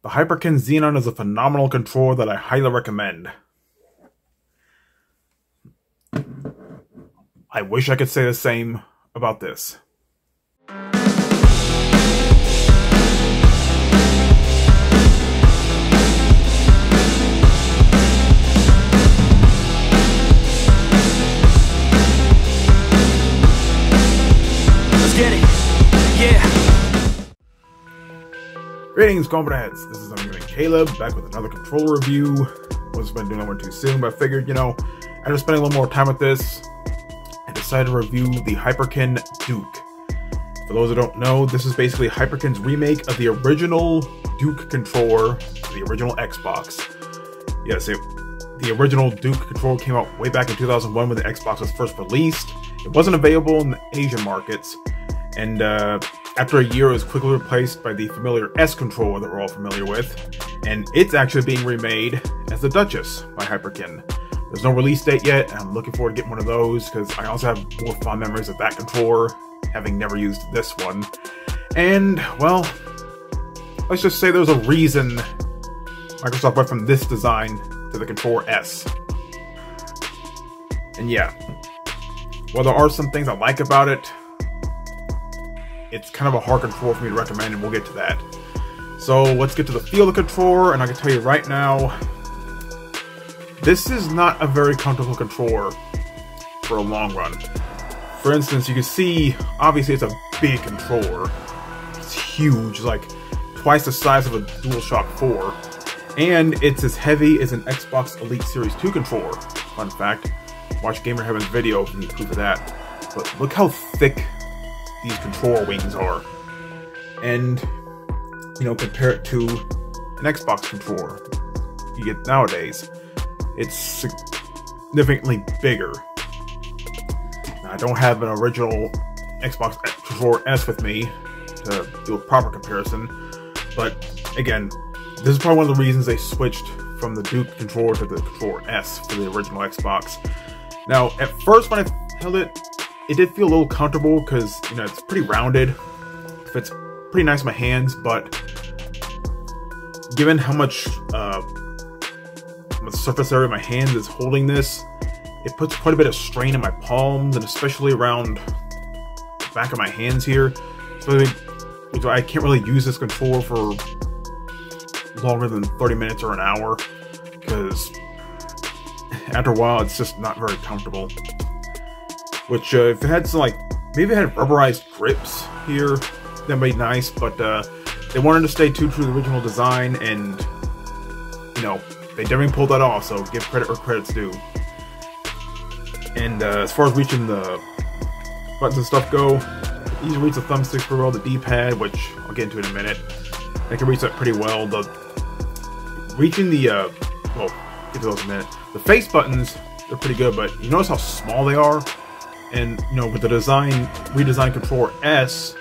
The Hyperkin Xenon is a phenomenal controller that I highly recommend. I wish I could say the same about this. Greetings, comrades! This is I'm Caleb, back with another controller review. Wasn't been doing that one too soon, but I figured, you know, after spending a little more time with this, I decided to review the Hyperkin Duke. For those who don't know, this is basically Hyperkin's remake of the original Duke controller, the original Xbox. Yes, it, the original Duke controller came out way back in 2001 when the Xbox was first released. It wasn't available in the Asian markets, and uh, after a year, it was quickly replaced by the familiar S controller that we're all familiar with, and it's actually being remade as the Duchess by Hyperkin. There's no release date yet, and I'm looking forward to getting one of those because I also have more fond memories of that controller, having never used this one. And, well, let's just say there's a reason Microsoft went from this design to the Controller S. And yeah, while there are some things I like about it, it's kind of a hard controller for me to recommend, and we'll get to that. So let's get to the feel of the controller, and I can tell you right now, this is not a very comfortable controller for a long run. For instance, you can see, obviously it's a big controller. It's huge, like twice the size of a DualShock 4. And it's as heavy as an Xbox Elite Series 2 controller. Fun fact. Watch Gamer Heaven's video if you need proof of that. But look how thick these control wings are. And, you know, compare it to an Xbox controller you get nowadays. It's significantly bigger. Now, I don't have an original Xbox controller S with me to do a proper comparison, but again, this is probably one of the reasons they switched from the Duke controller to the controller S for the original Xbox. Now, at first when I held it, it did feel a little comfortable because, you know, it's pretty rounded. Fits pretty nice in my hands, but given how much, uh, the surface area of my hands is holding this, it puts quite a bit of strain in my palms and especially around the back of my hands here. So I can't really use this controller for longer than 30 minutes or an hour because after a while it's just not very comfortable. Which, uh, if it had some, like, maybe it had rubberized grips here, that'd be nice, but, uh, they wanted to stay too true to the original design, and, you know, they definitely pulled that off, so give credit where credit's due. And, uh, as far as reaching the buttons and stuff go, easy to reach the thumbsticks pretty well, the D-pad, which I'll get into in a minute. I can reach that pretty well. The reaching the uh, well, get to those in a minute. The face buttons, they're pretty good, but you notice how small they are. And, you know, with the design, redesigned controller S,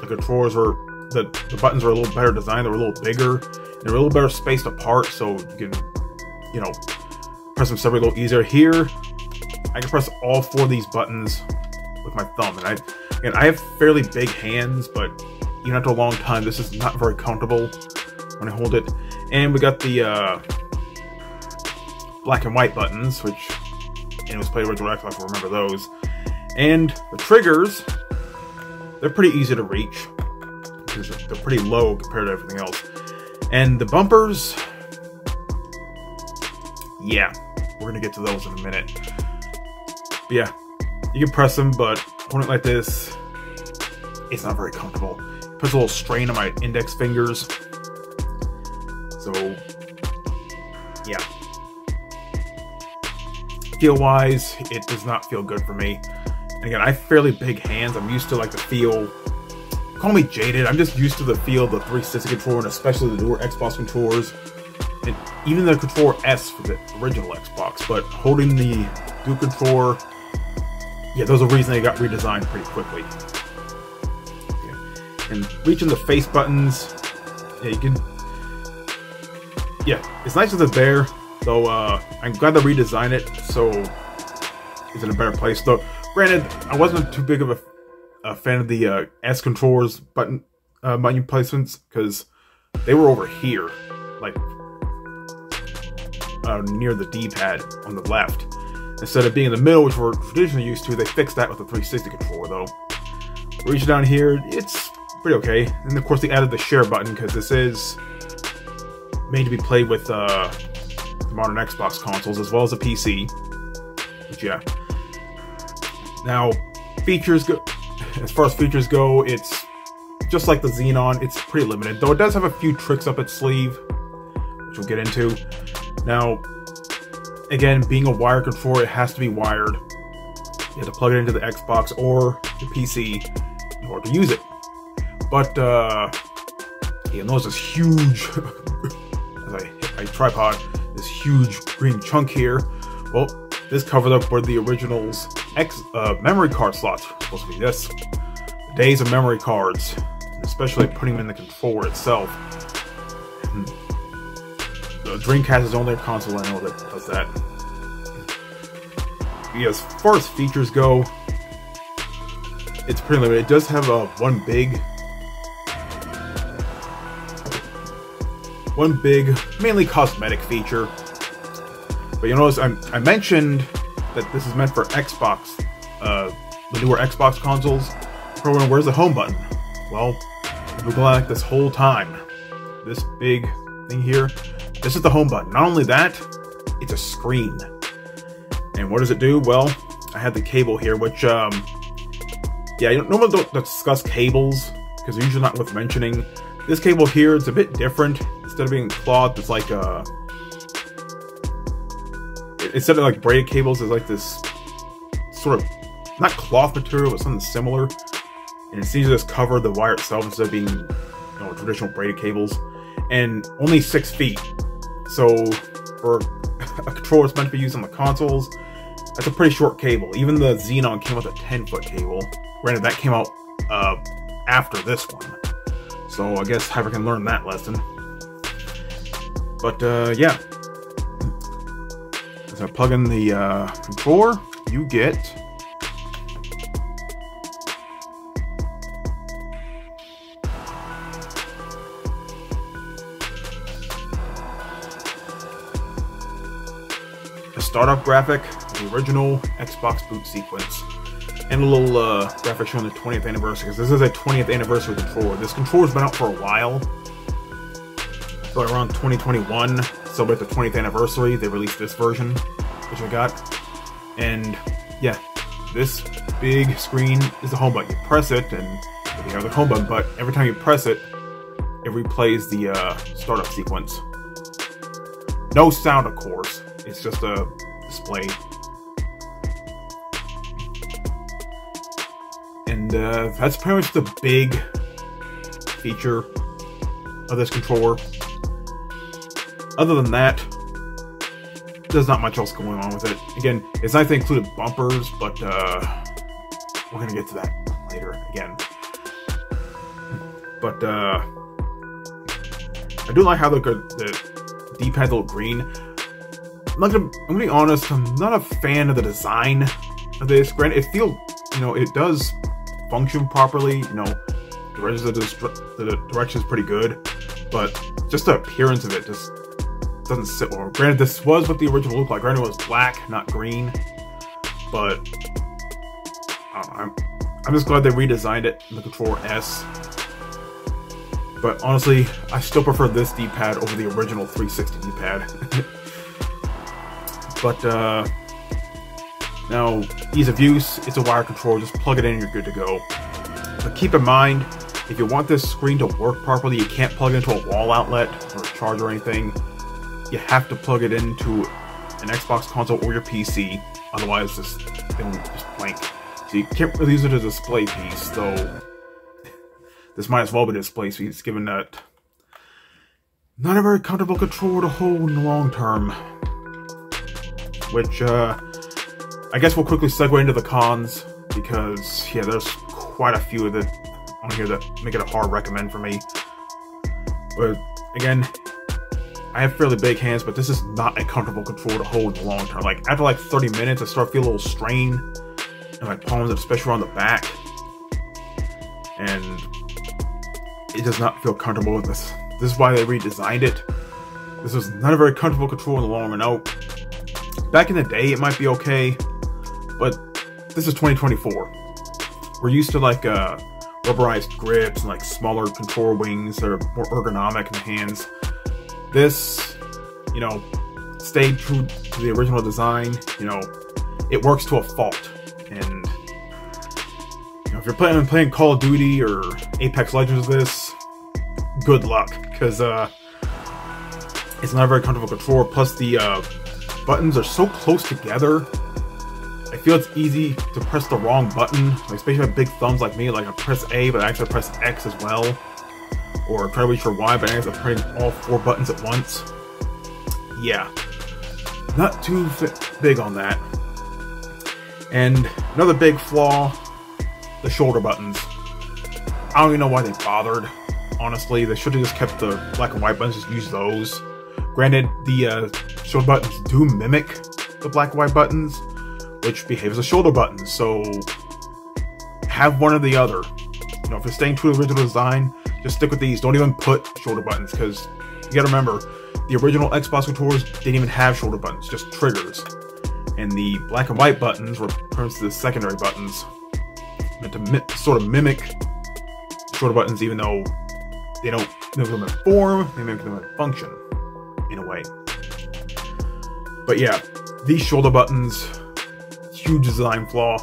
the controllers were, the, the buttons were a little better designed, they were a little bigger, They were a little better spaced apart, so you can, you know, press them separately a little easier. Here, I can press all four of these buttons with my thumb, and I, and I have fairly big hands, but even after a long time, this is not very comfortable when I hold it. And we got the, uh, black and white buttons, which it was played original Xbox will remember those. And the triggers, they're pretty easy to reach because they're pretty low compared to everything else. And the bumpers, yeah, we're gonna get to those in a minute. But yeah, you can press them, but holding it like this, it's not very comfortable. It puts a little strain on my index fingers. So, yeah. Feel wise, it does not feel good for me. And again, I have fairly big hands. I'm used to like the feel. Call me jaded. I'm just used to the feel of the 360 controller, and especially the newer Xbox controllers, and even the controller S for the original Xbox. But holding the Duke controller, yeah, there's a reason they got redesigned pretty quickly. Okay. And reaching the face buttons, yeah, you can. Yeah, it's nice that they're there, though. Uh, I'm glad they redesigned it so it's in a better place. Though Granted, I wasn't too big of a, a fan of the uh, S controllers button uh, button placements because they were over here, like uh, near the D-pad on the left. Instead of being in the middle, which we're traditionally used to, they fixed that with the 360 controller, though. Reach down here, it's pretty okay. And of course, they added the share button because this is made to be played with uh, modern Xbox consoles as well as a PC. But yeah. Now, features go. As far as features go, it's just like the Xenon. It's pretty limited, though it does have a few tricks up its sleeve, which we'll get into. Now, again, being a wire controller, it has to be wired. You have to plug it into the Xbox or the PC in order to use it. But, uh, you notice this huge, as I hit my tripod, this huge green chunk here. Well, this covered up where the original's X uh, memory card slots supposed to be. This, the days of memory cards, especially putting them in the controller itself. Hmm. The Dreamcast is only a console I know that does that. Yeah, as far as features go, it's pretty limited. It does have a uh, one big one big, mainly cosmetic feature. But you notice I, I mentioned that this is meant for Xbox, uh, the newer Xbox consoles. Where's the home button? Well, been like this whole time. This big thing here, this is the home button. Not only that, it's a screen. And what does it do? Well, I have the cable here, which, um, yeah, I normally don't discuss cables because they're usually not worth mentioning. This cable here is a bit different. Instead of being cloth, it's like a... Instead of like braided cables, it's like this sort of, not cloth material, but something similar. And it seems to just cover the wire itself instead of being, you know, traditional braided cables. And only six feet. So, for a controller that's meant to be used on the consoles, that's a pretty short cable. Even the Xenon came with a 10 foot cable. Granted, that came out uh, after this one. So I guess Hyperkin learn that lesson. But uh, yeah. I plug in the uh, controller, you get a startup graphic, the original Xbox boot sequence and a little uh, graphic showing the 20th anniversary, because this is a 20th anniversary controller. This controller's been out for a while, but around 2021, celebrate the 20th anniversary, they released this version, which I got. And yeah, this big screen is the home button. You press it, and you have the home button, but every time you press it, it replays the uh, startup sequence. No sound, of course. It's just a display And uh, that's pretty much the big feature of this controller. Other than that, there's not much else going on with it. Again, it's nice they included bumpers, but uh, we're gonna get to that later again. But uh, I do like how the, the D-pad's a little green. I'm not gonna, I'm gonna be honest, I'm not a fan of the design of this. Granted, it feels, you know, it does function properly. You know, the direction is pretty good, but just the appearance of it just doesn't sit well. Granted, this was what the original looked like. Granted, it was black, not green, but I'm, I'm just glad they redesigned it the Controller S. But honestly, I still prefer this D-pad over the original 360 D-pad. but uh, now, ease of use, it's a wire controller, just plug it in and you're good to go. But keep in mind, if you want this screen to work properly, you can't plug it into a wall outlet or a charger or anything. You have to plug it into an Xbox console or your PC, otherwise thing will just blank. So you can't really use it as a display piece, though this might as well be a display piece given that not a very comfortable controller to hold in the long term. Which, uh, I guess we'll quickly segue into the cons, because, yeah, there's quite a few of the on here that make it a hard recommend for me. But, again, I have fairly big hands, but this is not a comfortable controller to hold in the long term. Like, after like 30 minutes, I start feel a little strain in my palms, especially around the back. And it does not feel comfortable with this This is why they redesigned it. This was not a very comfortable control in the long run out. Back in the day, it might be okay, but this is 2024. We're used to like uh, rubberized grips and like smaller controller wings that are more ergonomic in the hands. This, you know, stayed true to the original design. You know, it works to a fault. And you know, if you're playing playing Call of Duty or Apex Legends this, good luck, because uh, it's not a very comfortable controller. Plus, the uh, buttons are so close together. I feel it's easy to press the wrong button, like especially with big thumbs like me. Like I press A, but I actually press X as well, or reach for Y, but I end up pressing all four buttons at once. Yeah, not too big on that. And another big flaw, the shoulder buttons. I don't even know why they bothered. Honestly, they should have just kept the black and white buttons, just use those. Granted, the uh, shoulder buttons do mimic the black and white buttons, which behave as a shoulder button, so have one or the other. You know, if you're staying true to the original design, just stick with these. Don't even put shoulder buttons, because you gotta remember, the original Xbox controllers didn't even have shoulder buttons, just triggers. And the black and white buttons were to the secondary buttons, meant to sort of mimic shoulder buttons, even though they don't mimic them in form, they mimic them in function in a way. But yeah, these shoulder buttons, huge design flaw.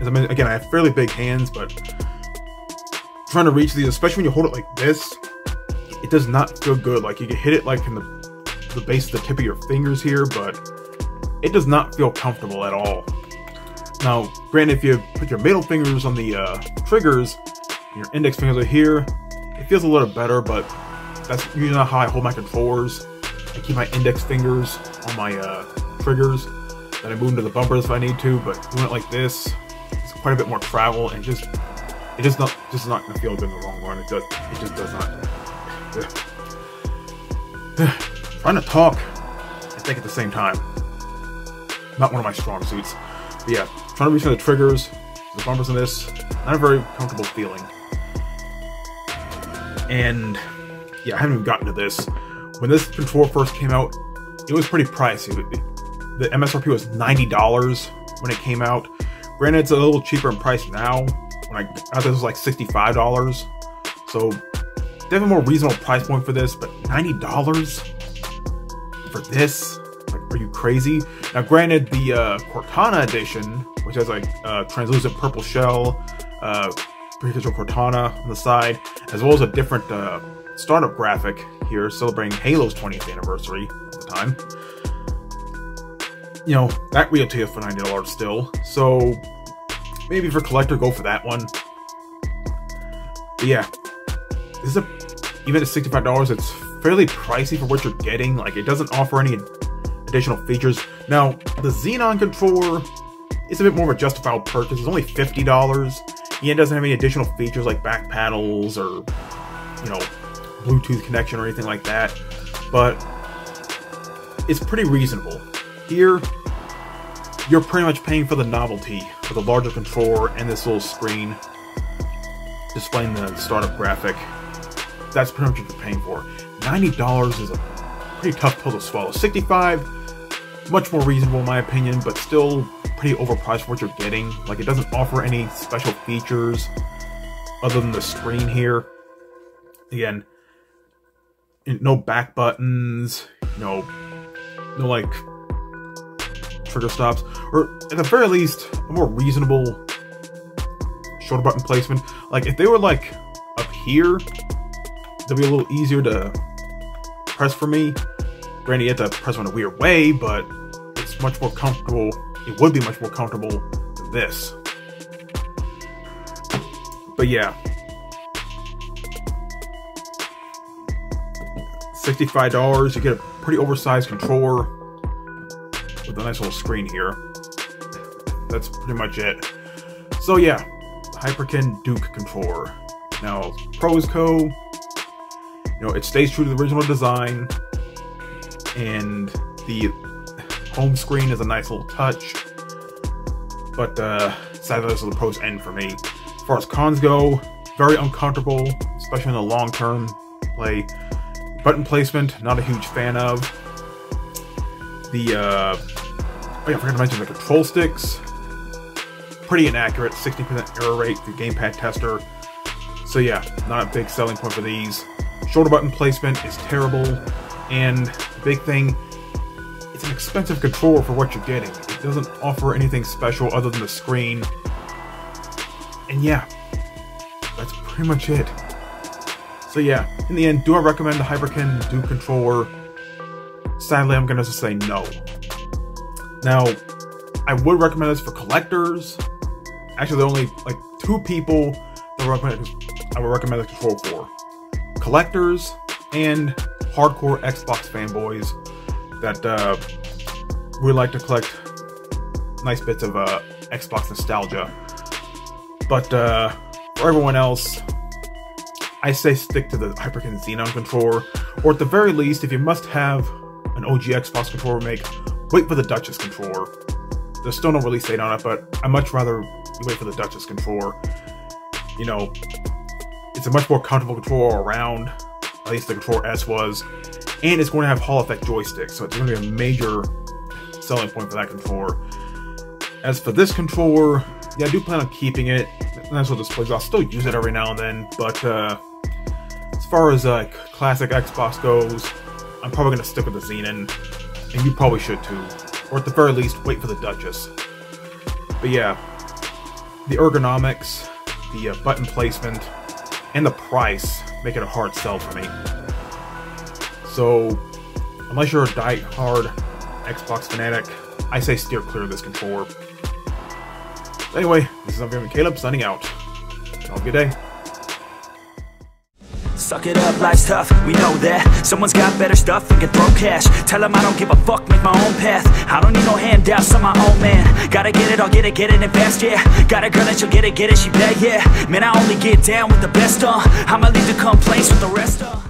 As I mean, again, I have fairly big hands, but trying to reach these, especially when you hold it like this, it does not feel good. Like you can hit it like in the the base of the tip of your fingers here, but it does not feel comfortable at all. Now, granted, if you put your middle fingers on the uh, triggers, your index fingers are here, it feels a little better, but that's usually not how I hold my controllers. I keep my index fingers on my uh, triggers, then I move into the bumpers if I need to, but doing it like this, it's quite a bit more travel, and just, it just not, just not gonna feel good in the long run. It does, it just does not. Trying to talk and think at the same time. Not one of my strong suits. But yeah, trying to reach for the triggers, the bumpers in this, not a very comfortable feeling. And yeah, I haven't even gotten to this. When this controller first came out, it was pretty pricey. The MSRP was $90 when it came out. Granted, it's a little cheaper in price now. When I got it was like $65. So, definitely more reasonable price point for this, but $90 for this? Like, are you crazy? Now, granted, the uh, Cortana edition, which has like uh, translucent purple shell, uh, Pikachu Cortana on the side, as well as a different uh, startup graphic here celebrating Halo's 20th anniversary at the time. You know, that you for $90 still, so maybe for collector, go for that one. But yeah, this is a, even at $65, it's fairly pricey for what you're getting. Like, it doesn't offer any additional features. Now, the Xenon controller is a bit more of a justifiable purchase. It's only $50. Yeah, it doesn't have any additional features like back paddles or, you know, Bluetooth connection or anything like that, but it's pretty reasonable. Here, you're pretty much paying for the novelty of the larger controller and this little screen displaying the startup graphic. That's pretty much what you're paying for. $90 is a pretty tough pill to swallow. 65 much more reasonable in my opinion, but still pretty overpriced for what you're getting. Like, it doesn't offer any special features other than the screen here. Again, no back buttons, no, no like trigger stops, or at the very least, a more reasonable shoulder button placement. Like if they were like up here, they'd be a little easier to press for me. Granted, you have to press in a weird way, but it's much more comfortable. It would be much more comfortable than this. But yeah, $65, you get a pretty oversized controller with a nice little screen here. That's pretty much it. So yeah, Hyperkin Duke controller. Now, pros co, you know, it stays true to the original design, and the home screen is a nice little touch, but uh, sadly those are the pros end for me. As far as cons go, very uncomfortable, especially in the long term play. Button placement, not a huge fan of. The, uh, oh yeah, I forgot to mention the control sticks. Pretty inaccurate, 60% error rate, the gamepad tester. So yeah, not a big selling point for these. Shoulder button placement is terrible, and big thing, it's an expensive controller for what you're getting. It doesn't offer anything special other than the screen. And yeah, that's pretty much it. So yeah, in the end, do I recommend the Hyperkin Duke controller? Sadly, I'm gonna say no. Now, I would recommend this for collectors. Actually, the only like two people that I, recommend, I would recommend this controller for: collectors and hardcore Xbox fanboys that uh, really like to collect nice bits of uh, Xbox nostalgia. But uh, for everyone else, I say stick to the Hyperkin Xenon controller, or at the very least, if you must have an OG Xbox controller make, wait for the Duchess controller. There's still no release date on it, but I much rather wait for the Duchess controller. You know, it's a much more comfortable controller around, at least the Controller S was, and it's going to have Hall effect joysticks, so it's going to be a major selling point for that controller. As for this controller, yeah, I do plan on keeping it. Nice little displays. I'll still use it every now and then, but uh, as far as uh, classic Xbox goes, I'm probably going to stick with the Xenon, and you probably should too. Or at the very least, wait for the Duchess. But yeah, the ergonomics, the uh, button placement, and the price make it a hard sell for me. So, unless you're a die-hard Xbox fanatic, I say steer clear of this controller. Anyway, this is Unforgiven Caleb signing out. Have a good day. Suck it up, life's tough, we know that. Someone's got better stuff and can throw cash. Tell them I don't give a fuck, make my own path. I don't need no handouts, I'm my own man. Gotta get it, I'll get it, get it and fast, yeah. Got a girl and she'll get it, get it, she bad, yeah. Man, I only get down with the best, uh. I'ma leave the complaints with the rest, uh